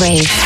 Rave.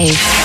Wave.